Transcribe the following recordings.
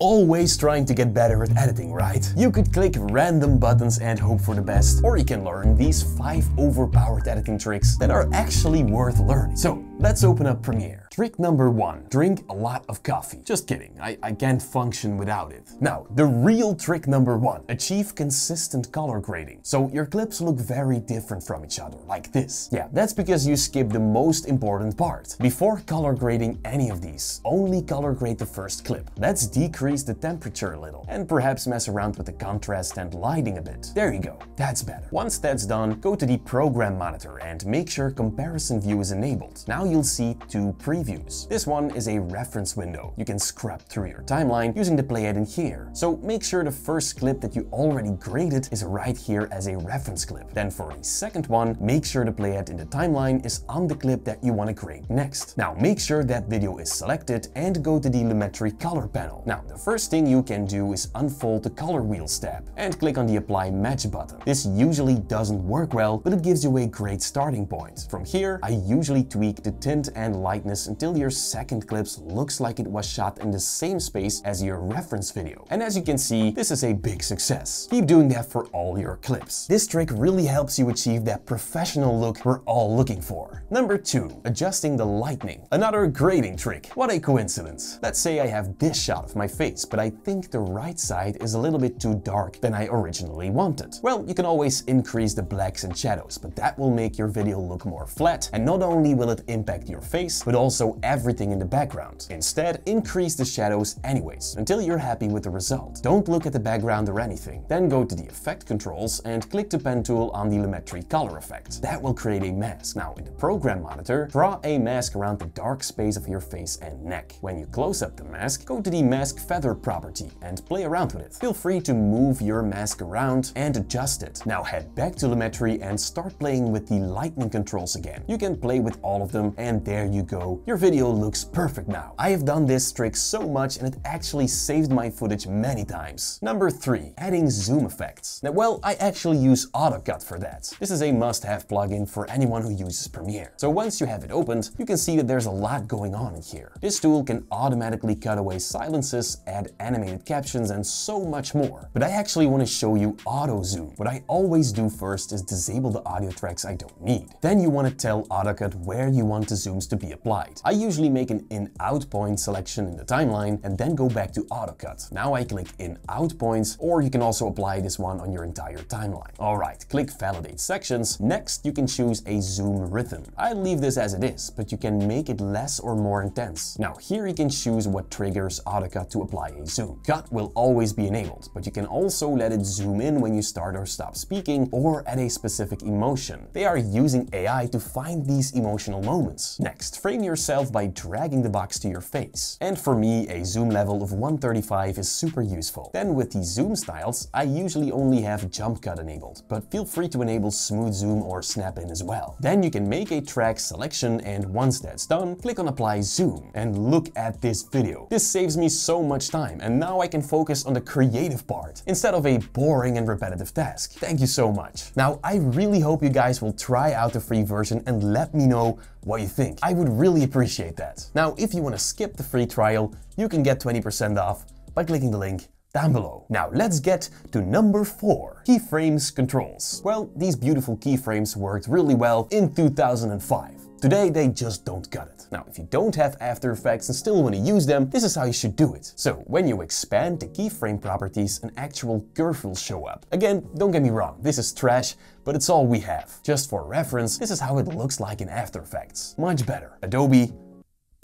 Always trying to get better at editing, right? You could click random buttons and hope for the best, or you can learn these 5 overpowered editing tricks that are actually worth learning. So, let's open up Premiere. Trick number 1. Drink a lot of coffee. Just kidding, I, I can't function without it. Now, the real trick number 1. Achieve consistent color grading. So your clips look very different from each other, like this. Yeah, that's because you skip the most important part. Before color grading any of these, only color grade the first clip. Let's decrease the temperature a little and perhaps mess around with the contrast and lighting a bit. There you go, that's better. Once that's done, go to the program monitor and make sure comparison view is enabled. Now you'll see two previews. This one is a reference window. You can scrub through your timeline using the playhead in here. So make sure the first clip that you already graded is right here as a reference clip. Then for the second one, make sure the playhead in the timeline is on the clip that you want to grade next. Now make sure that video is selected and go to the Lumetri color panel. Now the first thing you can do is unfold the color wheels tab and click on the apply match button. This usually doesn't work well, but it gives you a great starting point. From here, I usually tweak the tint and lightness until your second clips looks like it was shot in the same space as your reference video. And as you can see, this is a big success. Keep doing that for all your clips. This trick really helps you achieve that professional look we're all looking for. Number 2. Adjusting the lighting. Another grading trick. What a coincidence. Let's say I have this shot of my face face, but I think the right side is a little bit too dark than I originally wanted. Well, you can always increase the blacks and shadows, but that will make your video look more flat, and not only will it impact your face, but also everything in the background. Instead, increase the shadows anyways, until you're happy with the result. Don't look at the background or anything. Then go to the effect controls and click the pen tool on the Lumetri color effect. That will create a mask. Now, in the program monitor, draw a mask around the dark space of your face and neck. When you close up the mask, go to the mask feather property and play around with it. Feel free to move your mask around and adjust it. Now head back to Lumetri and start playing with the lighting controls again. You can play with all of them and there you go. Your video looks perfect now. I have done this trick so much and it actually saved my footage many times. Number 3. Adding zoom effects. Now well, I actually use AutoCut for that. This is a must-have plugin for anyone who uses Premiere. So once you have it opened, you can see that there's a lot going on in here. This tool can automatically cut away silences add animated captions and so much more. But I actually want to show you auto zoom. What I always do first is disable the audio tracks I don't need. Then you want to tell AutoCut where you want the zooms to be applied. I usually make an in-out point selection in the timeline and then go back to AutoCut. Now I click in-out points or you can also apply this one on your entire timeline. Alright, click validate sections. Next you can choose a zoom rhythm. I leave this as it is, but you can make it less or more intense. Now here you can choose what triggers AutoCut to apply a zoom. Cut will always be enabled, but you can also let it zoom in when you start or stop speaking or at a specific emotion. They are using AI to find these emotional moments. Next, frame yourself by dragging the box to your face. And for me, a zoom level of 135 is super useful. Then with the zoom styles, I usually only have jump cut enabled, but feel free to enable smooth zoom or snap in as well. Then you can make a track selection and once that's done, click on apply zoom and look at this video. This saves me so much time and now I can focus on the creative part instead of a boring and repetitive task. Thank you so much. Now I really hope you guys will try out the free version and let me know what you think. I would really appreciate that. Now if you want to skip the free trial, you can get 20% off by clicking the link down below. Now let's get to number 4. Keyframes controls. Well, these beautiful keyframes worked really well in 2005. Today, they just don't cut it. Now, if you don't have After Effects and still want to use them, this is how you should do it. So, when you expand the keyframe properties, an actual curve will show up. Again, don't get me wrong, this is trash, but it's all we have. Just for reference, this is how it looks like in After Effects. Much better. Adobe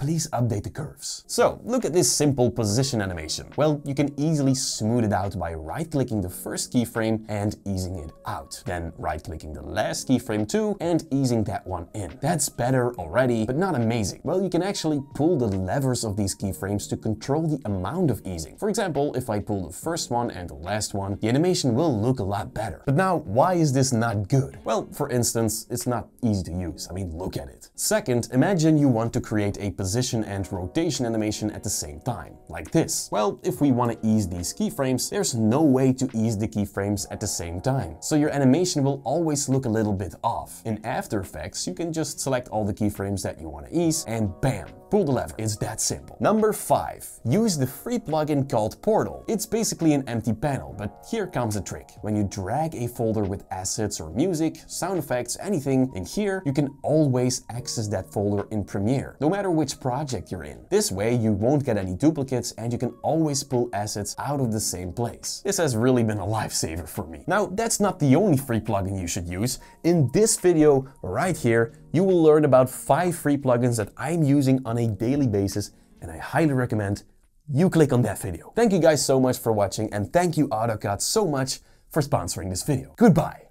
please update the curves. So, look at this simple position animation. Well, you can easily smooth it out by right-clicking the first keyframe and easing it out. Then right-clicking the last keyframe too and easing that one in. That's better already, but not amazing. Well, you can actually pull the levers of these keyframes to control the amount of easing. For example, if I pull the first one and the last one, the animation will look a lot better. But now, why is this not good? Well, for instance, it's not easy to use. I mean, look at it. Second, imagine you want to create a position position and rotation animation at the same time, like this. Well, if we want to ease these keyframes, there's no way to ease the keyframes at the same time. So your animation will always look a little bit off. In After Effects, you can just select all the keyframes that you want to ease and bam, pull the lever. It's that simple. Number 5. Use the free plugin called Portal. It's basically an empty panel, but here comes a trick. When you drag a folder with assets or music, sound effects, anything in here, you can always access that folder in Premiere, no matter which project you're in. This way you won't get any duplicates and you can always pull assets out of the same place. This has really been a lifesaver for me. Now that's not the only free plugin you should use. In this video right here, you will learn about 5 free plugins that I'm using on a daily basis and I highly recommend you click on that video. Thank you guys so much for watching and thank you AutoCut so much for sponsoring this video. Goodbye!